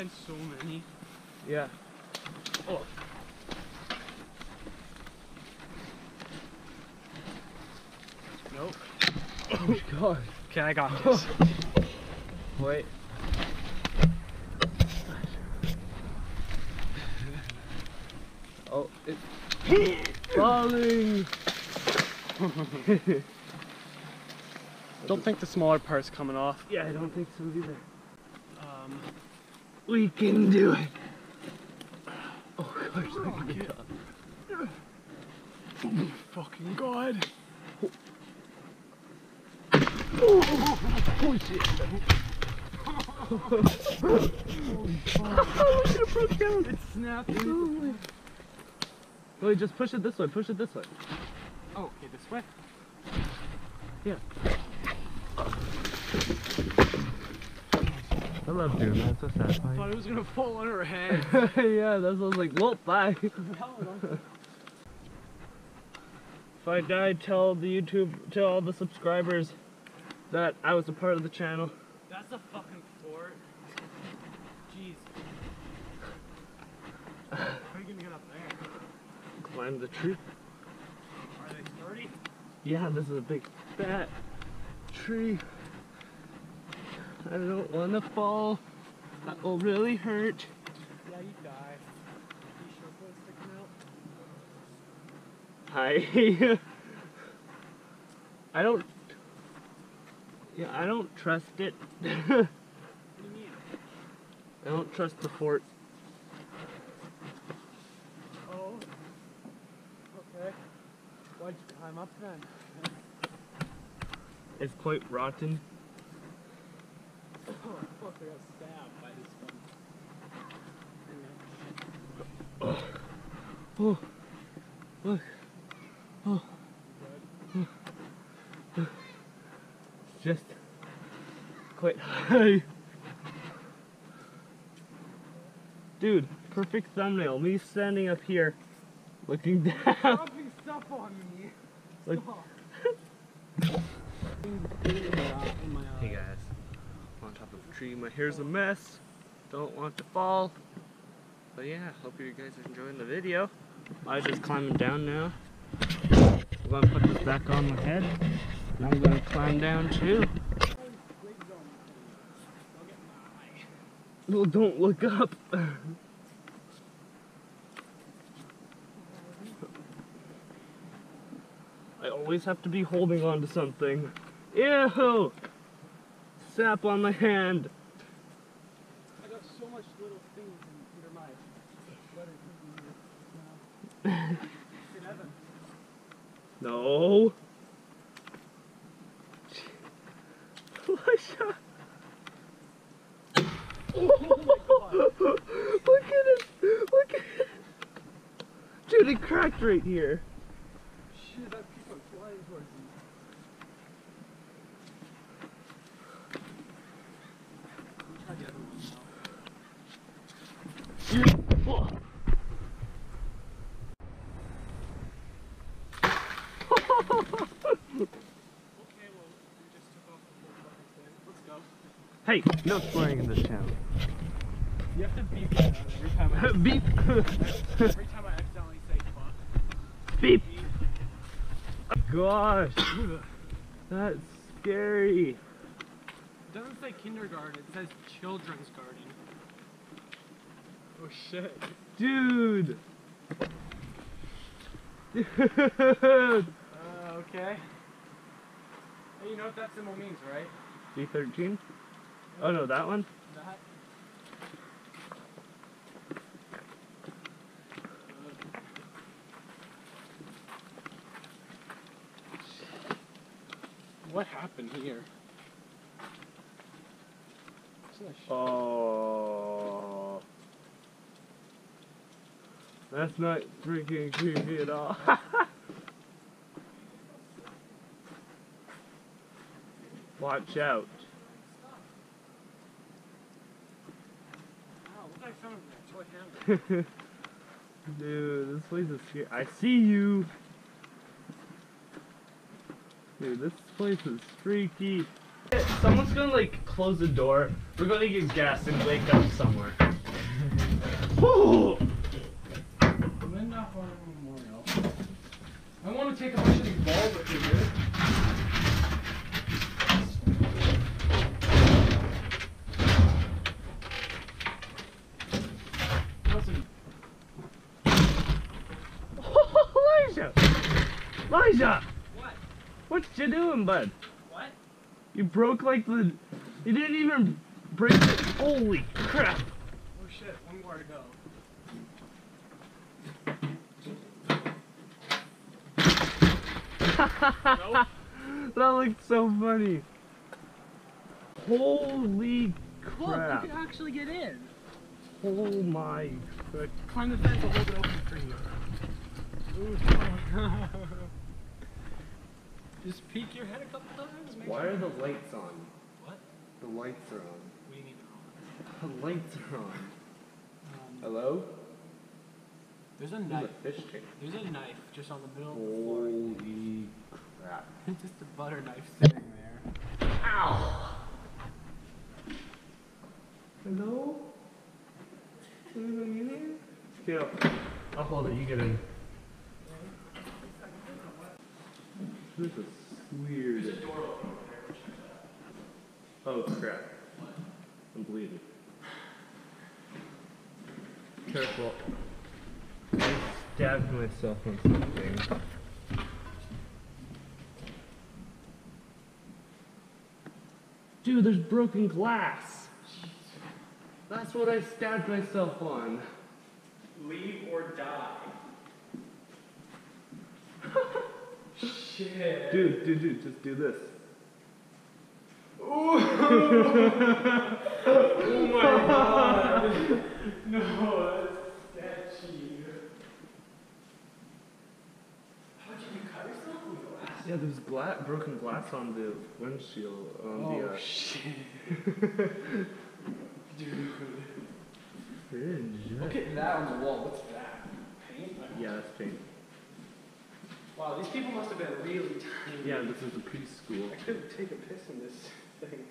find so many. Yeah. Oh. Nope. Oh my god. Okay, I got this. Wait. Oh, it's falling. Don't think the smaller part's coming off. Yeah, I don't think so either. We can do it. Oh gosh, look at the top. fucking god. Oh oh shit. Holy fuck. Look at it broke down. It snapped. Wait, just push it this way. Push it this way. Oh, okay, this way. Yeah. I love doing that. It's so I thought it was gonna fall on her head. yeah, that's what I was like, well, bye. if I die, tell the YouTube, tell all the subscribers that I was a part of the channel. That's a fucking fort. Jeez. How are you gonna get up there? Climb the tree. Are they sturdy? Yeah, this is a big fat tree. I don't want to fall. That will really hurt. Yeah, you die. You sure sticking out? I. I don't. Yeah, I don't trust it. I What do you mean? I don't trust the fort. Oh. Okay. Why'd you climb up then? It's quite rotten. Oh. Oh, look. Oh, it's just quite high. Dude, perfect thumbnail. Me standing up here, looking down. Dropping stuff on me. Like-. Hey guys, of a tree. My hair's a mess. Don't want to fall. But yeah, hope you guys are enjoying the video. I'm just climbing down now. I'm gonna put this back on my head. And I'm gonna climb down too. Well, don't look up. I always have to be holding on to something. Ew! Sap on my hand. I got so much little things under my sweater. No. Elisha. Look at it. Look at it. Dude, it cracked right here. Shit, that piece went flying towards me. Let me try the other one now. Okay, well, we just took off the whole fucking thing. Let's go. Hey, no swearing in this channel. You have to beep that out every time I, Beep. every time I accidentally say fuck. Beep. Gosh, that's scary. It doesn't say kindergarten, it says children's garden. Oh shit. Dude. Dude. Uh, okay. Hey, you know what that symbol means, right? G13? Oh no, that one? That. What happened here? Isn't that sh- Oh. That's not freaking creepy at all. Watch out. Wow, look what I found in that toy hammer. Dude, this place is scary. I see you. Dude, this place is freaky. Someone's gonna like close the door. We're gonna get gas and wake up somewhere. Whew. Linda Harder Memorial. I want to take a bunch of these balls if you're good. Listen, Elijah! Elijah! What? What you doing, bud? What? You broke like the. You didn't even break it. Holy crap! Oh shit, one more to go. Nope. That looked so funny. Holy crap. Look, you can actually get in. Oh my frick. Climb the fence, I'll hold it open for you. Ooh, Just peek your head a couple times. Make Why sure. are the lights on? What? The lights are on. We need The lights are on. um, Hello? There's a There's knife. a fish tank. There's a knife just on the middle of the floor. Holy crap. just a butter knife sitting there. Ow! Hello? Anything in here? Okay, I'll, I'll hold it. You get in. This is weird. There's a door open over there. Check that out. Oh crap. I'm bleeding. Careful. I stabbed myself on something. Dude, there's broken glass. That's what I stabbed myself on. Leave or die. Shit. Dude, dude, dude, just do this. Oh my god. no, that's sketchy. How'd you cut yourself with glass? Yeah, there's gla- broken glass on the windshield. On Oh the uh, shit. Dude. fridge. Look at that on the wall. What's that? Paint? Yeah, that's paint. Wow, these people must have been really tiny. Yeah, this is a preschool. I couldn't take a piss in this thing.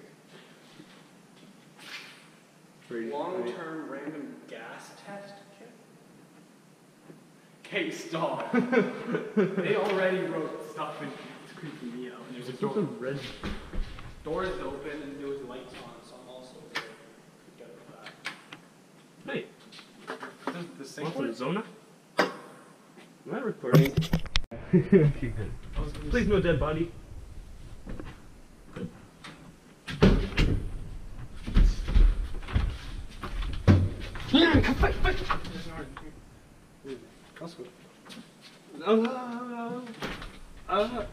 Pretty- Long-term random gas test kit? Okay, stop. they already wrote stuff in it's creeping me out. And there's a It's just door. a red. Door is open and there was lights on, so I'm also good good with that. Hey, Does the sink what's work? Arizona? Am I recording? Okay, good. I was gonna Please, no dead body. Yeah, come fight, fight. There's an orange here. That's good. Uh, uh,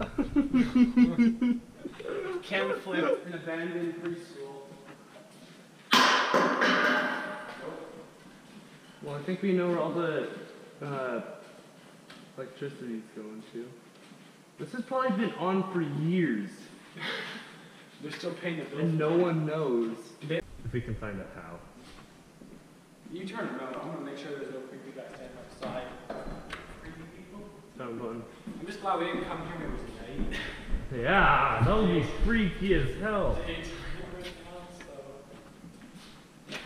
Can flip an abandoned preschool. well, I think we know where all the uh, electricity's going too. This has probably been on for years, They're still paying the bill. and no one knows. If we can find out how. You turn around. I'm gonna make sure there's no creepy guys standing outside. Creepy people. Found one. I'm just glad we didn't come here when it was night. Yeah, that would be freaky as hell. Daytime right now, so.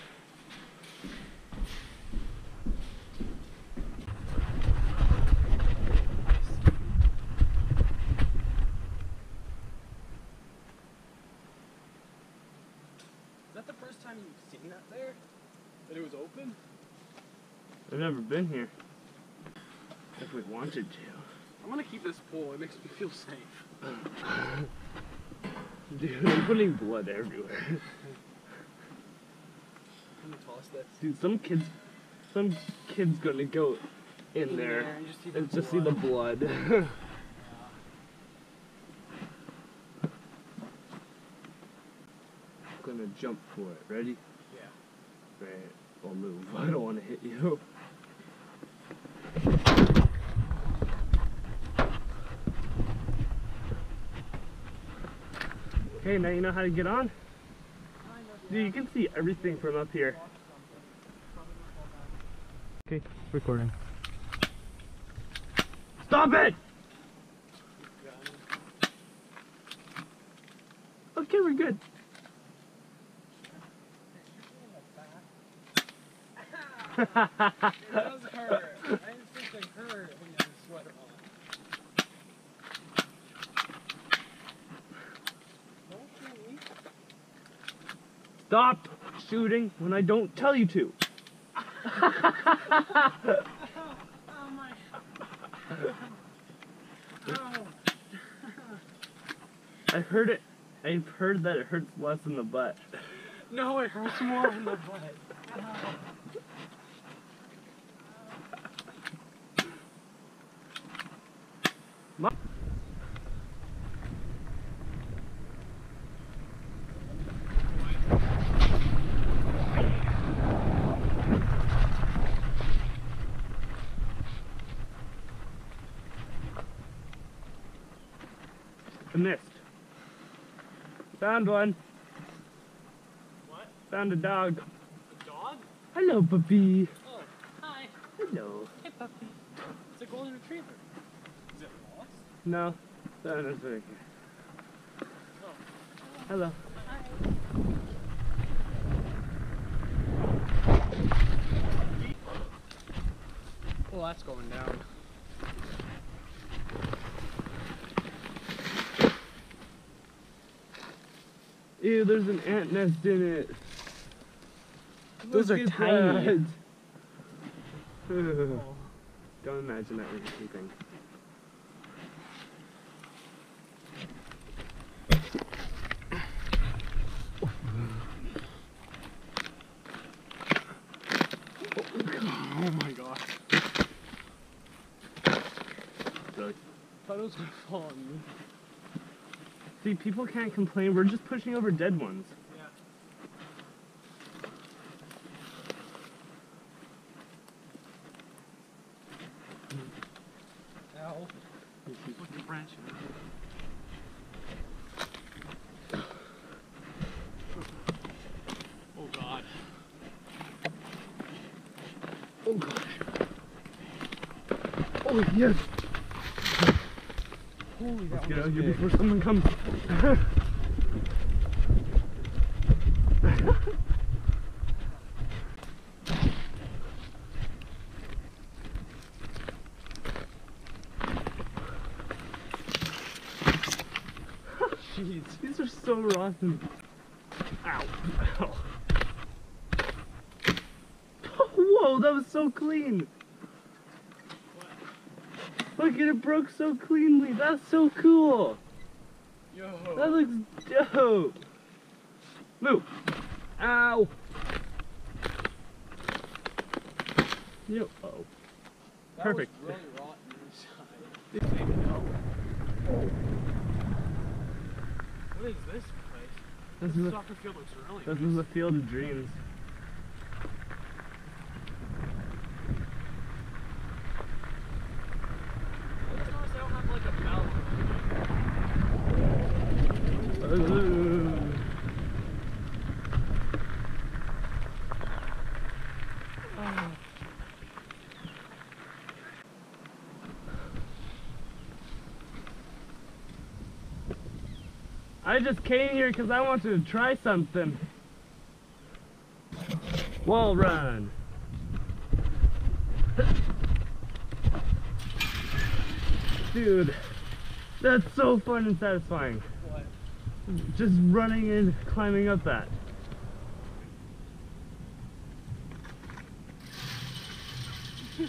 Is that the first time you've seen that there? That it was open? I've never been here. If we wanted to. I'm gonna keep this full. It makes me feel safe. Dude, I'm putting blood everywhere. I'm gonna toss this. Dude, some kids, some kid's gonna go in there and just see the just see the blood. gonna jump for it. Ready? Yeah. Right. I'll move. I don't want to hit you. Okay, now you know how to get on? Dude, you can see everything from up here. Okay, recording. Stop it! Okay, we're good. It does hurt. I instantly hurt when you have a sweater on. Don't you eat? Stop shooting when I don't tell you to. Oh my. I heard it. I've heard that it hurts less in the butt. No, it hurts more in the butt. I missed. Found one. What? Found a dog. A dog? Hello, puppy. Oh, hi. Hello. Hey, puppy. It's a golden retriever. Is it lost? No. No, that's very good. Oh. Hello. Well, that's going down. Ew, there's an ant nest in it. Those Look are tiny. that. Oh. Don't imagine that when you're sleeping. Oh my gosh. Look. thought it was gonna fall on me. See, people can't complain. We're just pushing over dead ones. Yeah. Ow. Look the branch. Oh god. Oh God. Oh yes. Holy, that Let's get out here before someone comes. Jeez. These are so rotten. Ow. Ow. Whoa, that was so clean. Look at it broke so cleanly. That's so cool. Yo. That looks dope. Move. Ow. Yo. Oh. That perfect. Really. What is this place? This This is soccer field looks really this nice. is a field of dreams. I just noticed they don't have like a bell. Ugh. I just came here because I wanted to try something. Wall run. Dude, that's so fun and satisfying. What? Just running and climbing up that.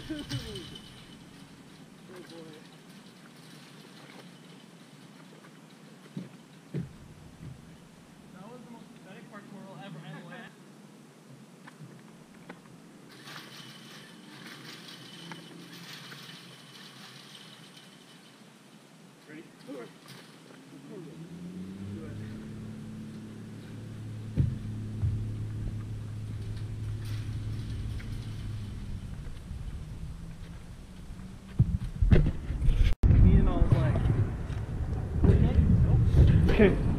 Oh boy. That was the most pathetic parkour I'll ever ever land. Ready? Me and I was like, okay, nope.